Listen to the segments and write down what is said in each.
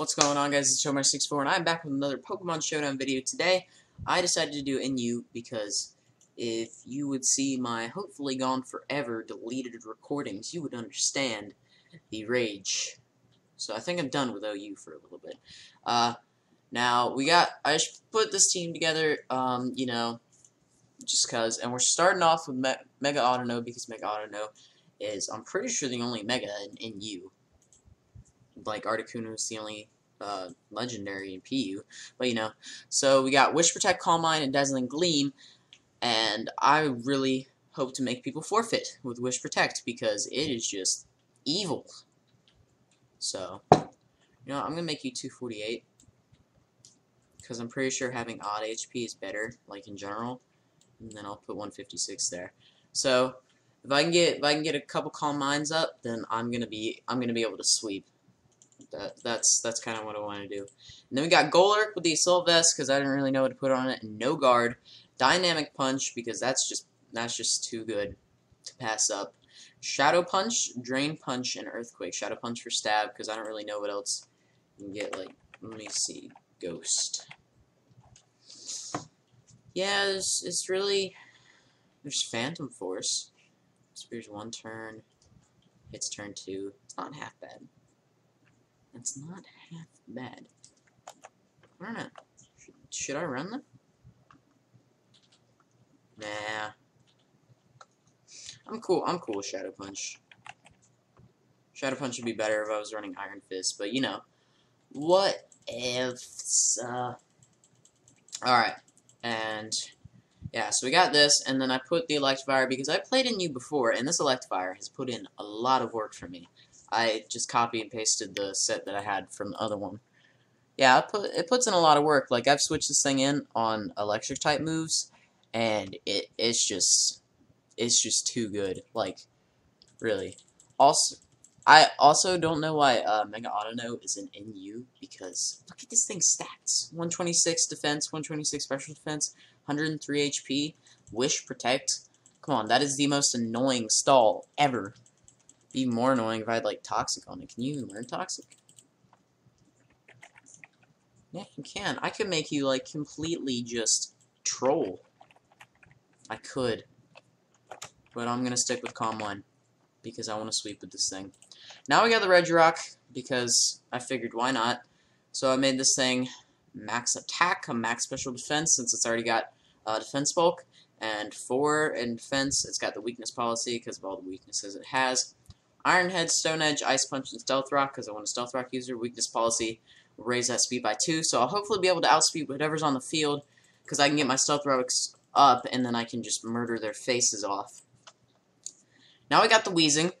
What's going on guys, it's Showmar64 and I'm back with another Pokemon Showdown video. Today, I decided to do NU because if you would see my hopefully gone forever deleted recordings, you would understand the rage. So I think I'm done with OU for a little bit. Uh, now, we got, I put this team together, um, you know, just cause, and we're starting off with Me Mega Audino because Mega Audino is, I'm pretty sure, the only Mega in NU like Articuno is the only uh, legendary in PU. But you know, so we got Wish Protect, Calm Mind, and Dazzling Gleam, and I really hope to make people forfeit with Wish Protect because it is just evil. So, you know, I'm gonna make you 248 because I'm pretty sure having odd HP is better, like in general. And then I'll put 156 there. So if I can get if I can get a couple calm minds up, then I'm gonna be I'm gonna be able to sweep that that's that's kind of what I want to do. And then we got Golurk with the Assault Vest because I didn't really know what to put on it, and no guard. Dynamic Punch because that's just that's just too good to pass up. Shadow Punch, Drain Punch, and Earthquake. Shadow Punch for stab because I don't really know what else you can get. Like, let me see, Ghost. Yeah, it's, it's really there's Phantom Force. Spears one turn, hits turn two. It's not half bad. It's not half bad. I don't know. Should, should I run them? Nah. I'm cool. I'm cool with Shadow Punch. Shadow Punch would be better if I was running Iron Fist, but you know. What if, uh... Alright. And, yeah, so we got this, and then I put the Electivire because I played NU before, and this Electivire has put in a lot of work for me. I just copy and pasted the set that I had from the other one. Yeah, it, put, it puts in a lot of work. Like, I've switched this thing in on electric type moves, and it it's just it's just too good. Like, really. Also, I also don't know why uh, Mega Audino is an NU, because look at this thing's stats. 126 defense, 126 special defense, 103 HP, Wish Protect. Come on, that is the most annoying stall ever be more annoying if I had like toxic on it. Can you even learn toxic? Yeah, you can. I could make you like completely just troll. I could. But I'm gonna stick with Calm Mind because I want to sweep with this thing. Now we got the Regirock because I figured why not. So I made this thing max attack, a max special defense since it's already got uh, defense bulk, and 4 in defense. It's got the weakness policy because of all the weaknesses it has. Iron Head, Stone Edge, Ice Punch, and Stealth Rock, because I want a Stealth Rock user. Weakness Policy raise that speed by 2, so I'll hopefully be able to outspeed whatever's on the field, because I can get my Stealth Rocks up, and then I can just murder their faces off. Now we got the Weezing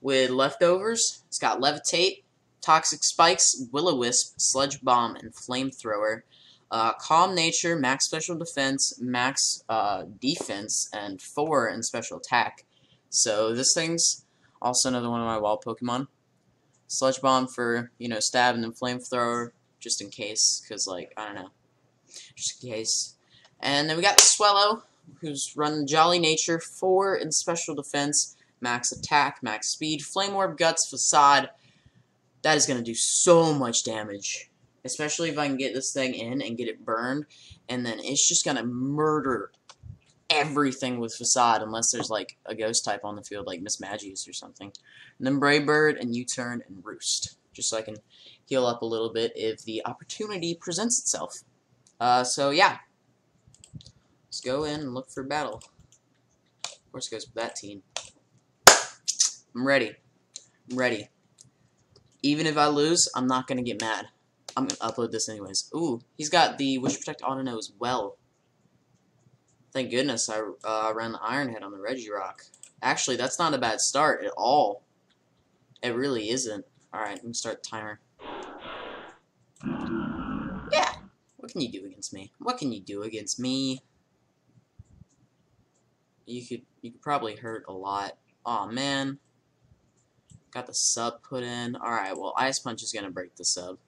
with Leftovers. It's got Levitate, Toxic Spikes, Will-O-Wisp, Sludge Bomb, and Flamethrower. Uh, Calm Nature, Max Special Defense, Max uh, Defense, and 4 in Special Attack. So this thing's also another one of my wild Pokemon. Sludge Bomb for, you know, stab and then Flamethrower, just in case, because, like, I don't know. Just in case. And then we got Swellow, who's run Jolly Nature, 4 in Special Defense, Max Attack, Max Speed, Flame Orb, Guts, Facade. That is going to do so much damage. Especially if I can get this thing in and get it burned, and then it's just going to murder everything with Facade unless there's like a ghost type on the field like Mismagius or something. And then Brave Bird and U-Turn and Roost. Just so I can heal up a little bit if the opportunity presents itself. Uh, so yeah. Let's go in and look for battle. Of course goes with that team. I'm ready. I'm ready. Even if I lose, I'm not to get mad. I'm to upload this anyways. Ooh, he's got the Wish Protect Audino as well. Thank goodness I uh, ran the Iron Head on the Regirock. Actually, that's not a bad start at all. It really isn't. Alright, let me start the timer. Yeah! What can you do against me? What can you do against me? You could you could probably hurt a lot. oh, man. Got the sub put in. Alright, well, Ice Punch is gonna break the sub.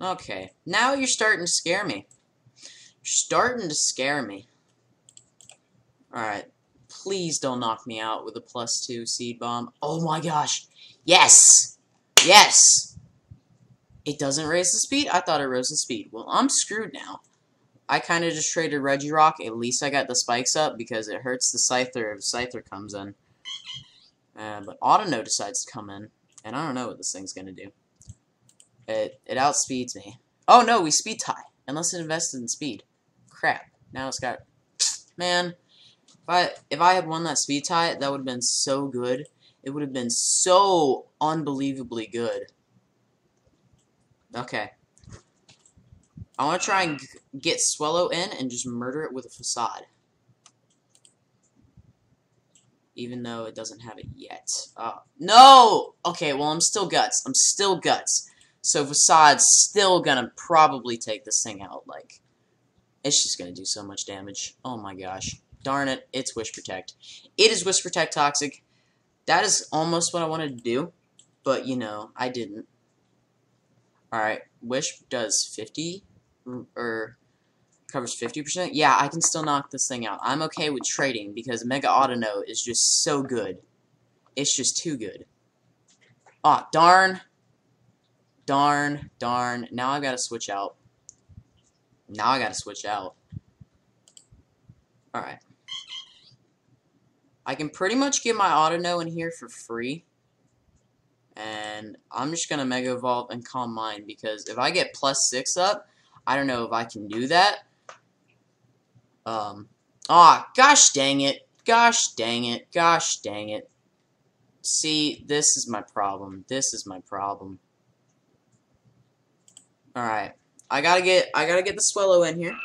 Okay, now you're starting to scare me starting to scare me. Alright. Please don't knock me out with a plus two seed bomb. Oh my gosh. Yes! Yes! It doesn't raise the speed? I thought it rose the speed. Well, I'm screwed now. I kind of just traded Regirock. At least I got the spikes up because it hurts the Scyther if Scyther comes in. Uh, but Audino decides to come in, and I don't know what this thing's going to do. It, it outspeeds me. Oh no, we speed tie. Unless it invested in speed. Crap. Now it's got... Man, if I, if I had won that speed tie, that would have been so good. It would have been so unbelievably good. Okay. I want to try and get Swellow in and just murder it with a facade. Even though it doesn't have it yet. Uh, no! Okay, well, I'm still Guts. I'm still Guts. So Facade's still gonna probably take this thing out. Like, it's just gonna do so much damage. Oh my gosh. Darn it, it's Wish Protect. It is Wish Protect Toxic. That is almost what I wanted to do. But, you know, I didn't. Alright, Wish does 50, or covers 50%. Yeah, I can still knock this thing out. I'm okay with trading because Mega Audino is just so good. It's just too good. Oh, darn. Darn, darn. Now I've gotta switch out. Now I gotta switch out. Alright. I can pretty much get my Audino in here for free. And I'm just to Mega Evolve and Calm Mind because if I get plus 6 up, I don't know if I can do that. Um, ah, oh, gosh dang it. Gosh dang it. Gosh dang it. See, this is my problem. This is my problem. Alright. I gotta get I gotta get the Swellow in here.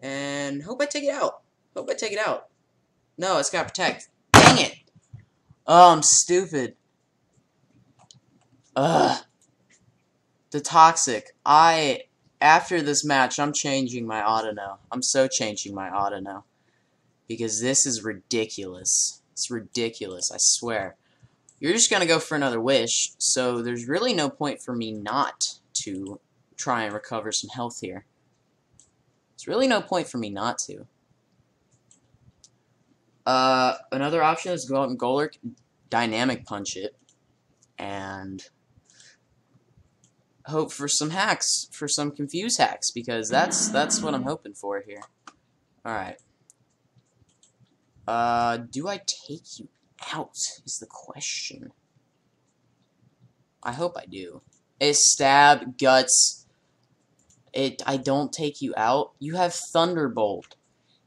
And hope I take it out. Hope I take it out. No, it's got protect. Dang it! Oh, I'm stupid. Ugh. The Toxic. I, after this match, I'm changing my Audino. I'm so changing my Audino. Because this is ridiculous. It's ridiculous, I swear. You're just going to go for another wish, so there's really no point for me not to try and recover some health here. There's really no point for me not to. Uh, another option is go out and Golurk, dynamic punch it, and hope for some hacks, for some confuse hacks, because that's that's what I'm hoping for here. Alright. Uh, do I take you out, is the question. I hope I do. Is stab, guts, it I don't take you out. You have Thunderbolt.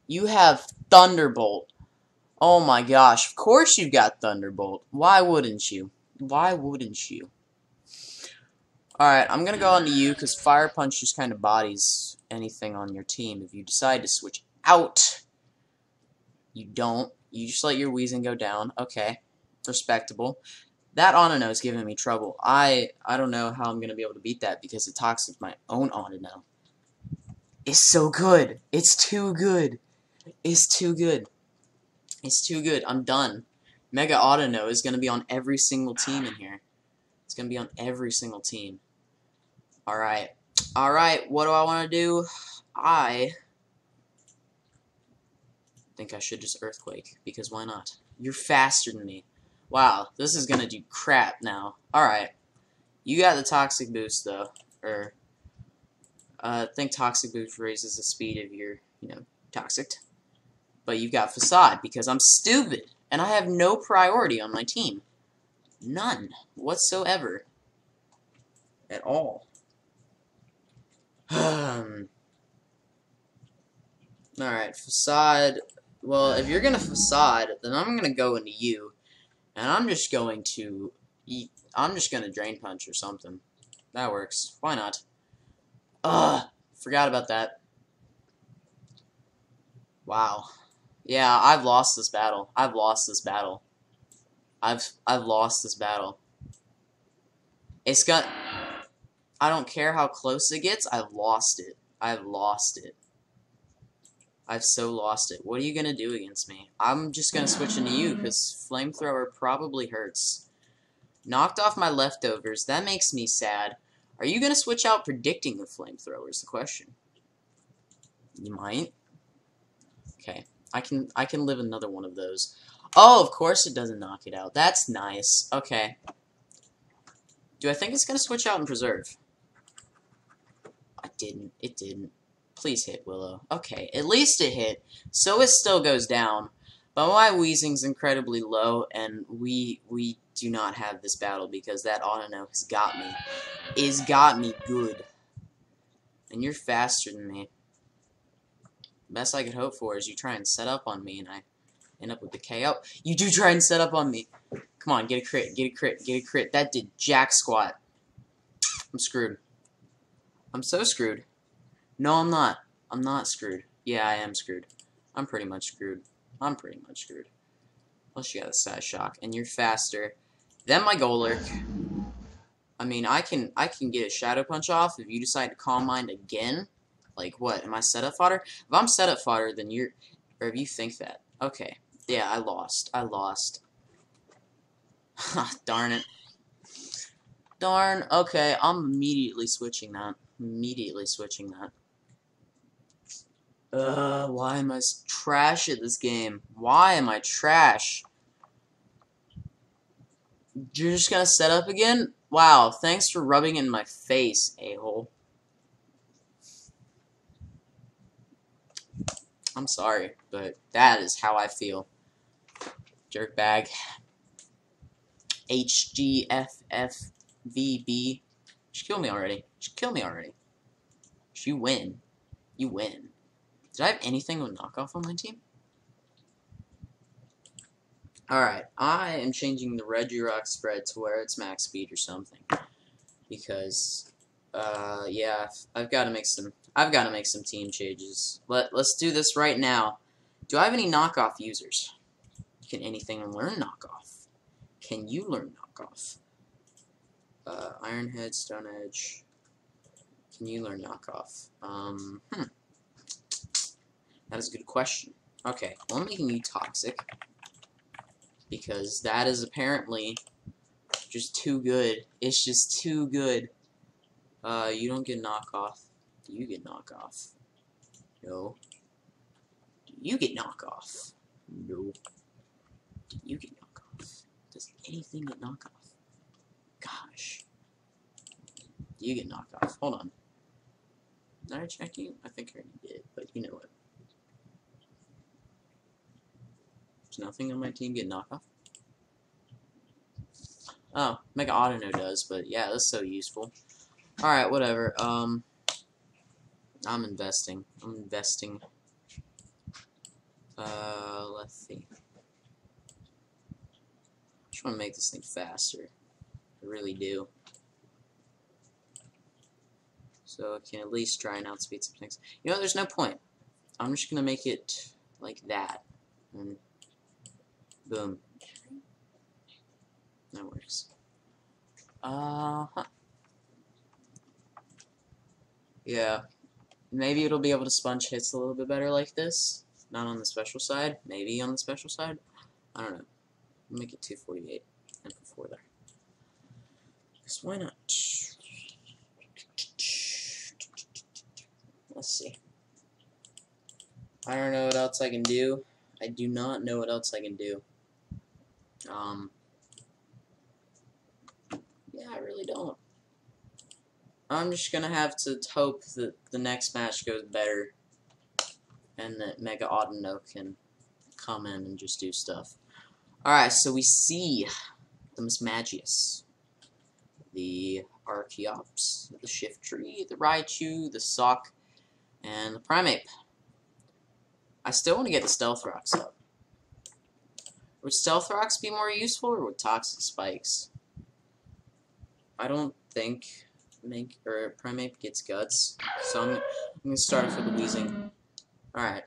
You have Thunderbolt. Oh my gosh, of course you've got Thunderbolt. Why wouldn't you? Why wouldn't you? Alright, I'm gonna go on to you, because Fire Punch just kind of bodies anything on your team. If you decide to switch out, you don't. You just let your Weezing go down. Okay, respectable. That Audino oh is giving me trouble. I I don't know how I'm gonna be able to beat that because it talks with my own Audino. Oh. It's so good. It's too good. It's too good. It's too good. I'm done. Mega Audino is going to be on every single team in here. It's going to be on every single team. Alright. Alright, what do I want to do? I think I should just Earthquake, because why not? You're faster than me. Wow, this is to do crap now. Alright. You got the Toxic Boost, though. Or, uh, I think Toxic Boost raises the speed of your, you know, Toxic but you've got Facade because I'm stupid and I have no priority on my team. None whatsoever. At all. Um. Alright, Facade. Well, if you're gonna Facade, then I'm gonna go into you. And I'm just going to eat. I'm just gonna Drain Punch or something. That works. Why not? Ugh. Forgot about that. Wow. Yeah, I've lost this battle. I've lost this battle. I've I've lost this battle. It's got I don't care how close it gets, I've lost it. I've lost it. I've so lost it. What are you gonna do against me? I'm just gonna switch into you, because Flamethrower probably hurts. Knocked off my leftovers. That makes me sad. Are you gonna switch out predicting the Flamethrower is the question. You might. Okay. I can I can live another one of those. Oh, of course it doesn't knock it out. That's nice. Okay. Do I think it's gonna switch out and preserve? I didn't. It didn't. Please hit Willow. Okay, at least it hit. So it still goes down. But my Weezing's incredibly low, and we we do not have this battle because that Audino has got me. Is got me good. And you're faster than me. Best I could hope for is you try and set up on me, and I end up with the KO. You do try and set up on me. Come on, get a crit, get a crit, get a crit. That did jack squat. I'm screwed. I'm so screwed. No, I'm not. I'm not screwed. Yeah, I am screwed. I'm pretty much screwed. I'm pretty much screwed. Plus you got a side shock, and you're faster than my Golurk. I mean, I can I can get a Shadow Punch off if you decide to Calm Mind again. Like, what? Am I setup fodder? If I'm setup fodder, then you're... Or if you think that. Okay. Yeah, I lost. I lost. Darn it. Darn. Okay, I'm immediately switching that. Immediately switching that. Uh, why am I trash at this game? Why am I trash? You're just gonna set up again? Wow, thanks for rubbing in my face, a-hole. I'm sorry, but that is how I feel. Jerkbag. HGFFVB. Just kill me already. Just kill me already. You win. You win. Did I have anything with knockoff on my team? Alright, I am changing the Regirock spread to where it's max speed or something. Because, uh, yeah, I've got to make some, I've got to make some team changes. Let, let's do this right now. Do I have any knockoff users? Can anything learn knockoff? Can you learn knockoff? Uh, Ironhead, Stone Edge. Can you learn knockoff? Um, hmm. That is a good question. Okay, well, I'm making you toxic. Because that is apparently just too good. It's just too good. Uh, you don't get knockoff. You get knockoff. No. You get knockoff. No. You get knockoff. Does anything get knockoff? Gosh. You get knockoff. Hold on. Did I check you? I think I already did, but you know what. There's nothing on my team get knockoff. Oh, Mega Audino does, but yeah, that's so useful. Alright, whatever. Um, I'm investing. I'm investing. Uh, let's see. I just want to make this thing faster. I really do. So I can at least try and outspeed some things. You know, there's no point. I'm just going to make it like that. And Boom. That works. Uh huh. Yeah. Maybe it'll be able to sponge hits a little bit better like this. Not on the special side. Maybe on the special side. I don't know. Make it 248 and put 4 there. Because why not? Let's see. I don't know what else I can do. I do not know what else I can do. Um, yeah, I really don't. I'm just gonna have to hope that the next match goes better and that Mega Audino can come in and just do stuff. Alright, so we see the Mismagius, the Archeops, the Shiftry, the Raichu, the Sawk, and the Primeape. I still want to get the Stealth Rocks up. Would Stealth Rocks be more useful, or would Toxic Spikes? I don't think make or Primeape gets guts, so I'm, I'm gonna start off with the Weezing. Alright.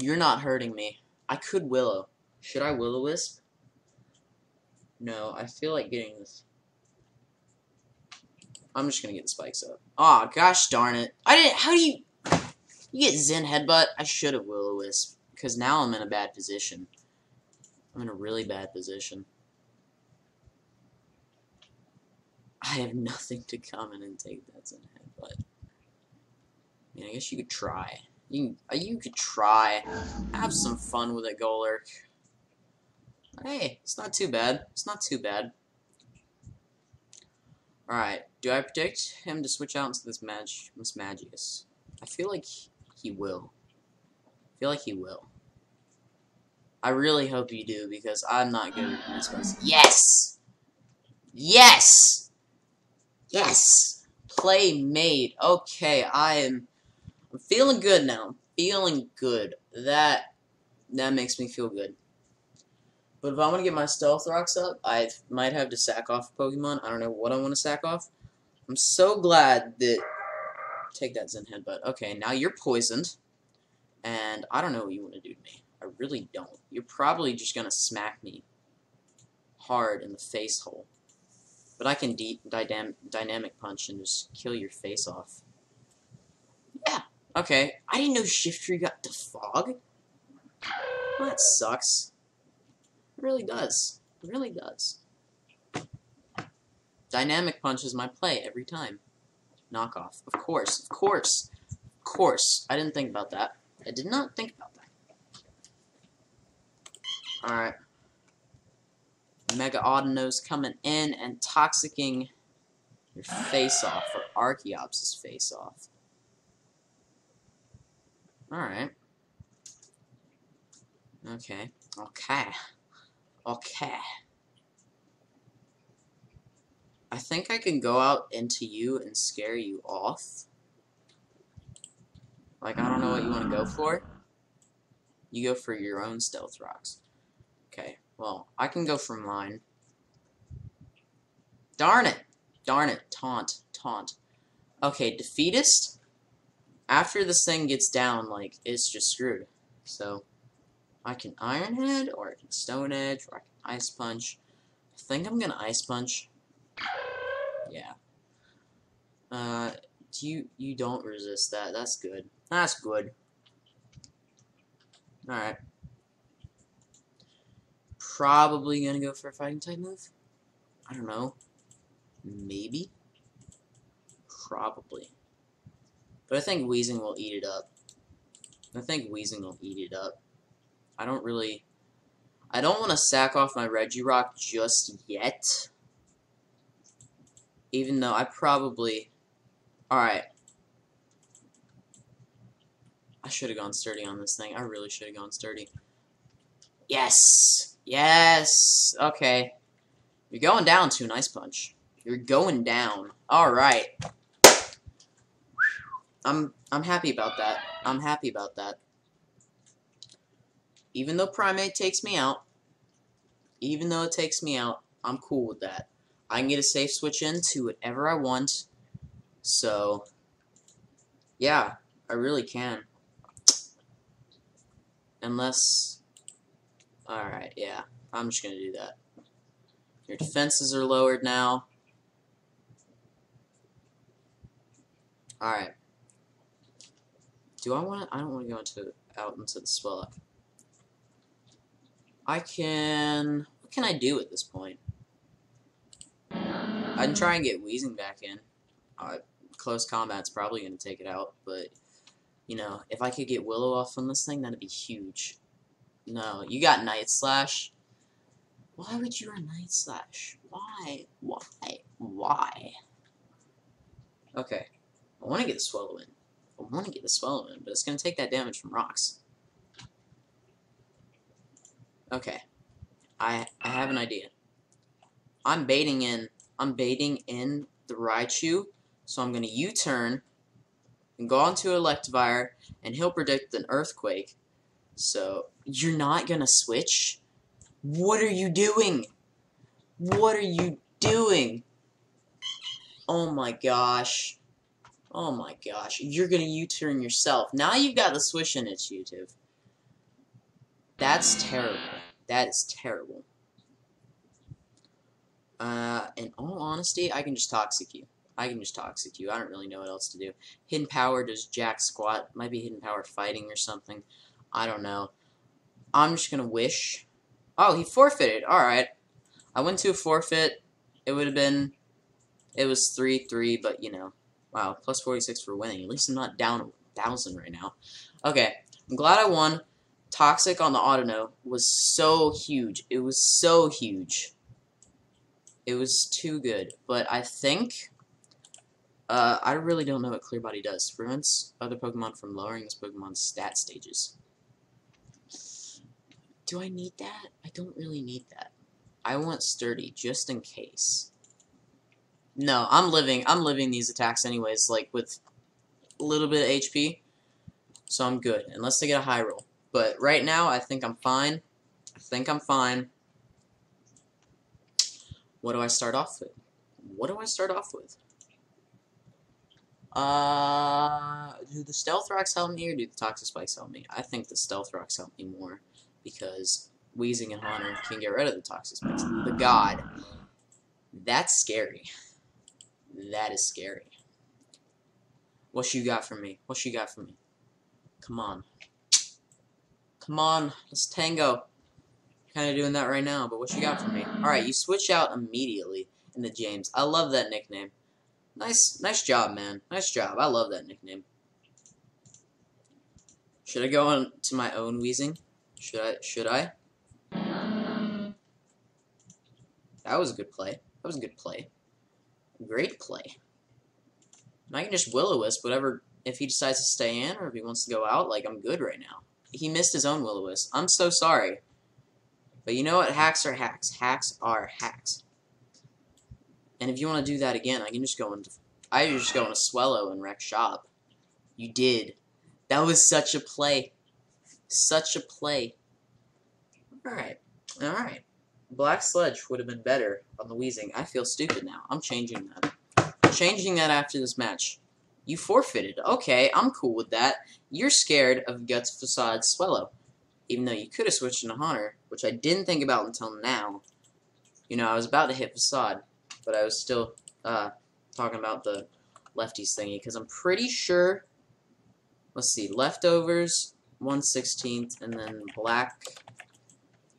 You're not hurting me. I could Willow. Should I Will-O-Wisp? No, I feel like getting this. I'm just gonna get the spikes up. Aw, oh, gosh darn it. I didn't, how do you, you get Zen Headbutt? I should have Will-O-Wisp, because now I'm in a bad position. I'm in a really bad position. I have nothing to come in and take that in head, but I mean, I guess you could try. You can, uh, you could try. Have some fun with it, Golurk. Hey, it's not too bad. It's not too bad. Alright, do I predict him to switch out into this Mag this Magius? I feel like he will. I feel like he will. I really hope you do, because I'm not good at this. Yes! Yes! Yes! Play made. Okay, I am I'm feeling good now. Feeling good. That that makes me feel good. But if I want to get my stealth rocks up, I might have to sack off Pokemon. I don't know what I want to sack off. I'm so glad that... Take that Zen Headbutt. Okay, now you're poisoned. And I don't know what you want to do to me. I really don't. You're probably just going to smack me hard in the face hole. But I can dynam dynamic punch and just kill your face off. Yeah. Okay. I didn't know Shiftry got defog. Well, that sucks. It really does. It really does. Dynamic punch is my play every time. Knockoff. Of course. Of course. Of course. I didn't think about that. I did not think about that. Alright. Mega Audino's coming in and toxicking your face off, or Archeops' face off. Alright. Okay. Okay. Okay. I think I can go out into you and scare you off. Like, I don't know what you want to go for. You go for your own stealth rocks. Okay, well, I can go for mine. Darn it! Darn it. Taunt. Taunt. Okay, Defeatist. After this thing gets down, like, it's just screwed. So, I can Iron Head, or I can Stone Edge, or I can Ice Punch. I think I'm gonna Ice Punch. Yeah. Uh, you you don't resist that. That's good. That's good. Alright. Probably gonna go for a fighting type move. I don't know. Maybe. Probably. But I think Weezing will eat it up. I think Weezing will eat it up. I don't really... I don't want to sack off my Regirock just yet. Even though I probably... Alright. I should have gone sturdy on this thing. I really should have gone sturdy. Yes! Yes! Okay. You're going down to nice punch. You're going down. Alright. I'm I'm happy about that. I'm happy about that even though Primeape takes me out, even though it takes me out, I'm cool with that. I can get a safe switch in to whatever I want. So, yeah, I really can. Unless, alright, yeah, I'm just going to do that. Your defenses are lowered now. Alright. Do I want to, I don't want to go into, out into the swell I can... What can I do at this point? I can try and get Weezing back in. Uh, close combat's probably going to take it out, but, you know, if I could get Willow off on this thing, that'd be huge. No, you got Night Slash. Why would you run Night Slash? Why? Why? Why? Okay. I want to get the Swellow in. I want to get the Swellow in, but it's going to take that damage from rocks. Okay. I I have an idea. I'm baiting in I'm baiting in the Raichu, so I'm gonna U-turn and go onto Electivire, and he'll predict an earthquake. So you're not gonna switch? What are you doing? What are you doing? Oh my gosh. Oh my gosh. You're gonna U-turn yourself. Now you've got the switch initiative. That's terrible. That is terrible. Uh, in all honesty, I can just Toxic you. I can just Toxic you. I don't really know what else to do. Hidden Power does jack squat. Might be Hidden Power fighting or something. I don't know. I'm just gonna wish. Oh, he forfeited. Alright. I went to a forfeit. It would have been... It was 3-3, but, you know. Wow, plus 46 for winning. At least I'm not down a 1,000 right now. Okay. I'm glad I won. Toxic on the Audino was so huge. It was so huge. It was too good. But I think... Uh, I really don't know what Clear Body does. Prevents other Pokemon from lowering this Pokemon's stat stages. Do I need that? I don't really need that. I want Sturdy, just in case. No, I'm living, I'm living these attacks anyways, like, with a little bit of HP. So I'm good, unless they get a high roll. But right now, I think I'm fine. I think I'm fine. What do I start off with? What do I start off with? Uh, do the Stealth Rocks help me or do the Toxic Spikes help me? I think the Stealth Rocks help me more because Weezing and Haunter can get rid of the Toxic Spikes. The God. That's scary. That is scary. What you got for me? What you got for me? Come on. Come on, let's tango. Kind of doing that right now, but what you got for me? Alright, you switch out immediately into James. I love that nickname. Nice, nice job, man. Nice job. I love that nickname. Should I go on to my own Weezing? Should I? Should I? That was a good play. That was a good play. Great play. And I can just Will-O-Wisp whatever, if he decides to stay in or if he wants to go out, like, I'm good right now. He missed his own Will-O-Wisp. I'm so sorry. But you know what? Hacks are hacks. Hacks are hacks. And if you want to do that again, I can just go into... I just go into Swellow and wreck shop. You did. That was such a play. Such a play. Alright. Alright. Black Sludge would have been better on the Weezing. I feel stupid now. I'm changing that. I'm changing that after this match. You forfeited. Okay, I'm cool with that. You're scared of Guts Facade Swellow. Even though you could have switched into Haunter, which I didn't think about until now. You know, I was about to hit Facade, but I was still uh, talking about the lefties thingy, because I'm pretty sure, let's see, leftovers, 1 16th, and then black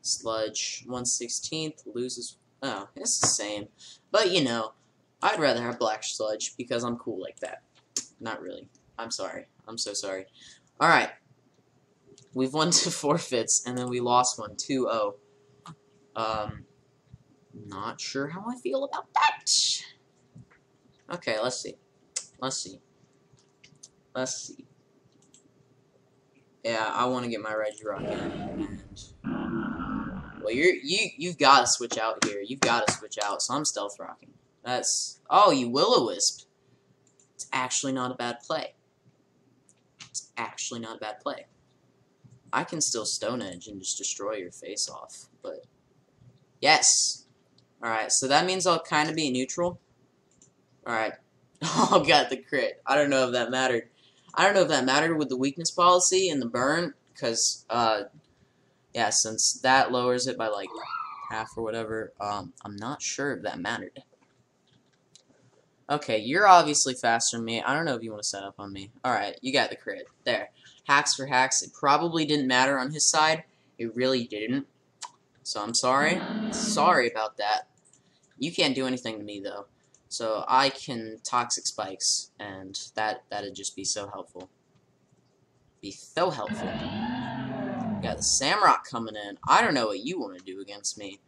sludge, 1 16th, loses, oh, it's the same. But, you know, I'd rather have black sludge, because I'm cool like that. Not really. I'm sorry. I'm so sorry. Alright. We've won two forfeits, and then we lost one, 2-0. Um, not sure how I feel about that. Okay, let's see. Let's see. Let's see. Yeah, I want to get my Regirock in. And, well, you're you you've got to switch out here. You've got to switch out. So I'm stealth rocking. That's oh, you Will-O-Wisp. It's actually not a bad play. It's actually not a bad play. I can still Stone Edge and just destroy your face off, but yes. All right, so that means I'll kind of be neutral. All right. Oh, got the crit. I don't know if that mattered. I don't know if that mattered with the weakness policy and the burn, because, uh, yeah, since that lowers it by, like, half or whatever, um, I'm not sure if that mattered. Okay, you're obviously faster than me. I don't know if you want to set up on me. Alright, you got the crit. There. Hacks for hacks. It probably didn't matter on his side. It really didn't. So I'm sorry. Sorry about that. You can't do anything to me, though. So I can Toxic Spikes, and that, that'd just be so helpful. Be so helpful. Got the Samurott coming in. I don't know what you want to do against me.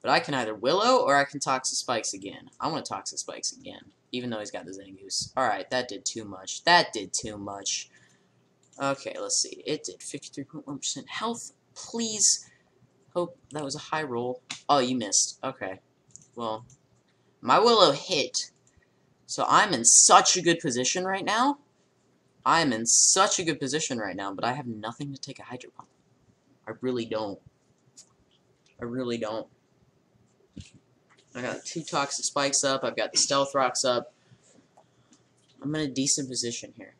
But I can either Willow or I can Toxic Spikes again. I want to Toxic Spikes again. Even though he's got the Zangoose. Alright, that did too much. That did too much. Okay, let's see. It did 53.1% health. Please. Hope that was a high roll. Oh, you missed. Okay. Well, my Willow hit. So I'm in such a good position right now. I'm in such a good position right now, but I have nothing to take a Hydro Pump. I really don't. I really don't. I got two Toxic Spikes up. I've got the Stealth Rocks up. I'm in a decent position here.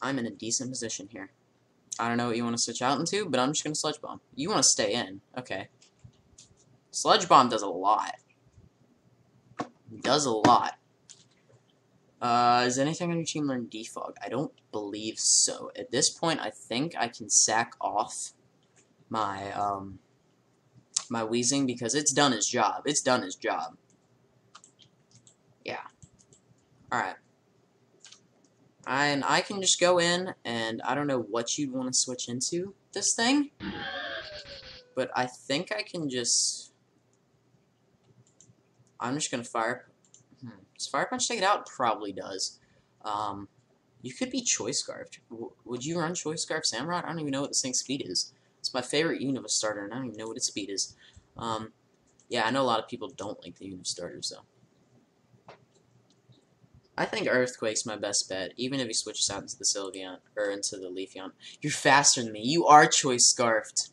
I'm in a decent position here. I don't know what you want to switch out into, but I'm just going to Sludge Bomb. You want to stay in. Okay. Sludge Bomb does a lot does a lot. Uh, is anything on your team learn Defog? I don't believe so. At this point, I think I can sack off my, um, my Weezing because it's done its job. It's done its job. Yeah. Alright. And I can just go in, and I don't know what you'd want to switch into this thing. But I think I can just... I'm just gonna fire. Hmm. Does fire punch take it out? Probably does. Um, you could be choice scarfed. W would you run choice scarf Samurott? I don't even know what this thing's speed is. It's my favorite Unova starter, and I don't even know what its speed is. Um, yeah, I know a lot of people don't like the Unova starters, though. I think Earthquake's my best bet, even if he switches out into the Sylveon, or into the Leafeon. You're faster than me. You are choice scarfed.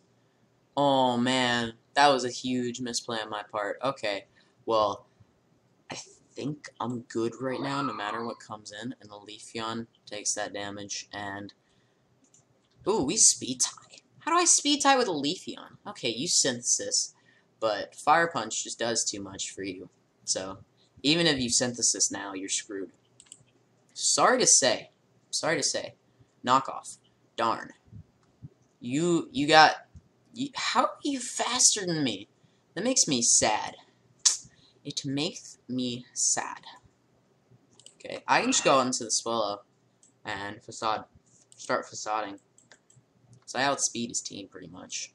Oh, man. That was a huge misplay on my part. Okay, well, I think I'm good right now, no matter what comes in, and the Leafeon takes that damage, and... Ooh, we speed tie. How do I speed tie with a Leafeon? Okay, you synthesis, but Fire Punch just does too much for you. So, even if you synthesis now, you're screwed. Sorry to say. Sorry to say. Knockoff. Darn. You you got you, how are you faster than me? That makes me sad. It makes me sad. Okay, I can just go into the Swellow and facade start facading. So I outspeed his team pretty much.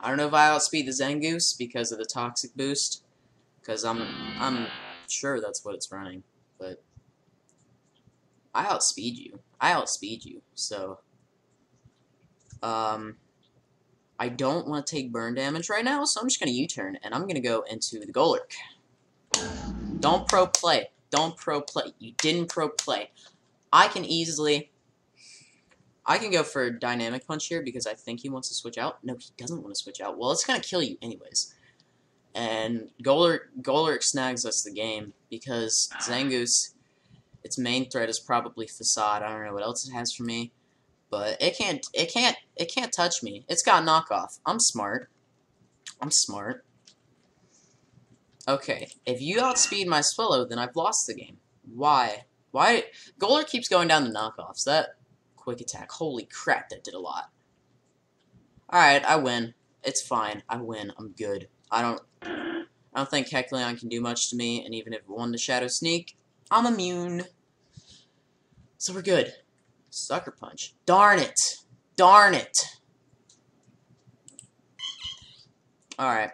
I don't know if I outspeed the Zangoose because of the toxic boost. Because I'm I'm sure that's what it's running. But I outspeed you. I outspeed you. So um, I don't want to take burn damage right now, so I'm just going to U-turn, and I'm going to go into the Golurk. Don't pro play. Don't pro play. You didn't pro play. I can easily... I can go for Dynamic Punch here because I think he wants to switch out. No, he doesn't want to switch out. Well, it's going to kill you anyways. And Golurk, Golurk snags us the game because Zangoose, its main threat is probably Facade. I don't know what else it has for me. But it can't it can't it can't touch me. It's got knockoff. I'm smart. I'm smart. Okay, if you outspeed my Swellow, then I've lost the game. Why? Why? Golurk keeps going down to knockoffs. That quick attack. Holy crap, that did a lot. Alright, I win. It's fine. I win. I'm good. I don't I don't think Kecleon can do much to me, and even if it won the Shadow Sneak, I'm immune. So we're good. Sucker Punch. Darn it. Darn it. Alright.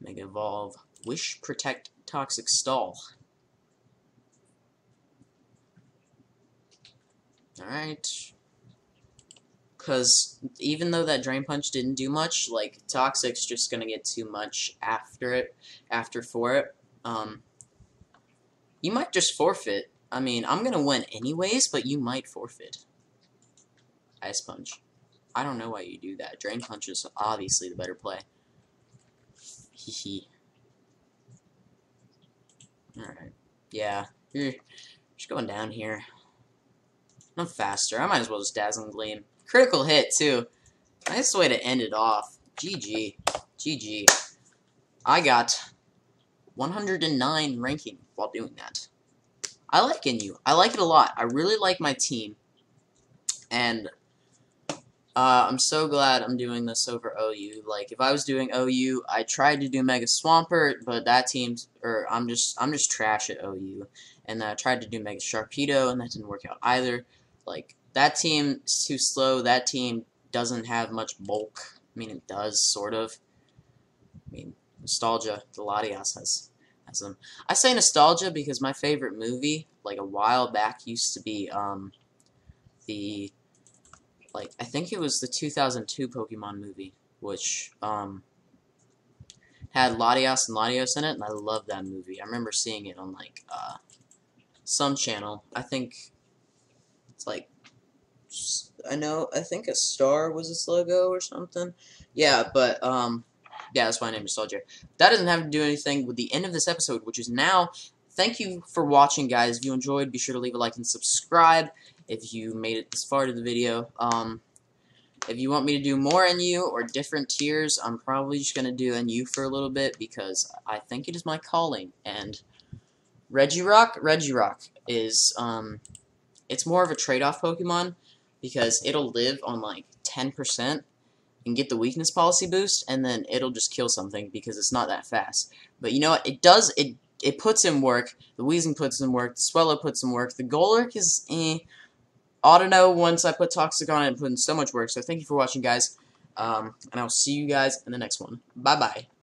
Mega Evolve. Wish, Protect, Toxic Stall. Alright. Because even though that Drain Punch didn't do much, like, Toxic's just gonna get too much after it, after for it. Um, you might just forfeit I mean, I'm to win anyways, but you might forfeit. Ice Punch. I don't know why you do that. Drain Punch is obviously the better play. Hehe. Alright. Yeah. You're just going down here. I'm faster. I might as well just Dazzling Gleam. Critical hit, too. Nice way to end it off. GG. GG. I got 109 ranking while doing that. I like NU. I like it a lot. I really like my team. And uh, I'm so glad I'm doing this over OU. Like, if I was doing OU, I tried to do Mega Swampert, but that team's, or I'm just, I'm just trash at OU. And I tried to do Mega Sharpedo, and that didn't work out either. Like, that team's too slow. That team doesn't have much bulk. I mean, it does, sort of. I mean, Nostalgia, the Latias has I say nostalgia because my favorite movie, like a while back, used to be um, the like I think it was the 2002 Pokemon movie, which um, had Latias and Latios in it, and I love that movie. I remember seeing it on like uh, some channel. I think it's like I know I think a star was its logo or something. Yeah, but um, yeah, that's why I named Nostalgia. That doesn't have to do anything with the end of this episode, which is now. Thank you for watching, guys. If you enjoyed, be sure to leave a like and subscribe if you made it this far to the video. Um, if you want me to do more NU or different tiers, I'm probably just going to do NU for a little bit because I think it is my calling. And Regirock, Regirock is, um, it's more of a trade-off Pokemon because it'll live on like 10%, and get the weakness policy boost, and then it'll just kill something because it's not that fast. But you know what? It does. It it puts in work. The Weezing puts in work. The Swellow puts in work. The Golurk is eh. Audino, once I put Toxic on it, put in so much work. So thank you for watching, guys. Um, and I'll see you guys in the next one. Bye-bye.